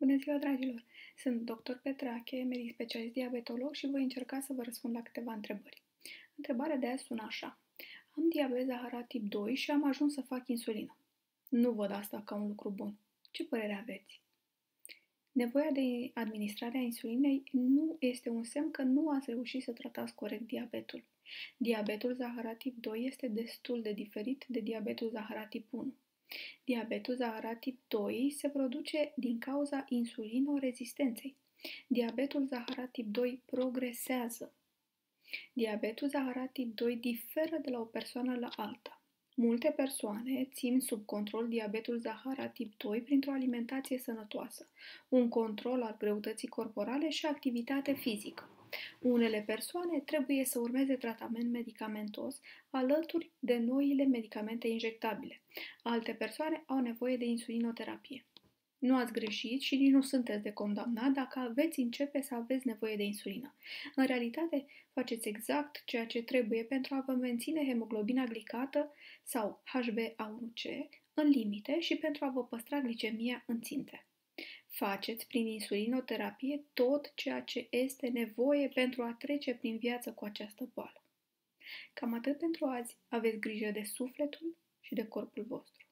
Bună ziua, dragilor! Sunt dr. Petrache, medic specialist diabetolog și voi încerca să vă răspund la câteva întrebări. Întrebarea de azi sună așa. Am diabet zaharat tip 2 și am ajuns să fac insulină. Nu văd asta ca un lucru bun. Ce părere aveți? Nevoia de administrare a insulinei nu este un semn că nu ați reușit să tratați corect diabetul. Diabetul zaharat tip 2 este destul de diferit de diabetul zaharat tip 1. Diabetul zaharat tip 2 se produce din cauza insulinorezistenței. Diabetul zaharat tip 2 progresează. Diabetul zaharat tip 2 diferă de la o persoană la alta. Multe persoane țin sub control diabetul zaharat tip 2 printr-o alimentație sănătoasă, un control al greutății corporale și activitate fizică. Unele persoane trebuie să urmeze tratament medicamentos alături de noile medicamente injectabile. Alte persoane au nevoie de insulinoterapie. Nu ați greșit și nici nu sunteți de condamnat dacă veți începe să aveți nevoie de insulină. În realitate, faceți exact ceea ce trebuie pentru a vă menține hemoglobina glicată sau HbA1c în limite și pentru a vă păstra glicemia în ținte. Faceți prin insulinoterapie tot ceea ce este nevoie pentru a trece prin viață cu această boală. Cam atât pentru azi. Aveți grijă de sufletul și de corpul vostru.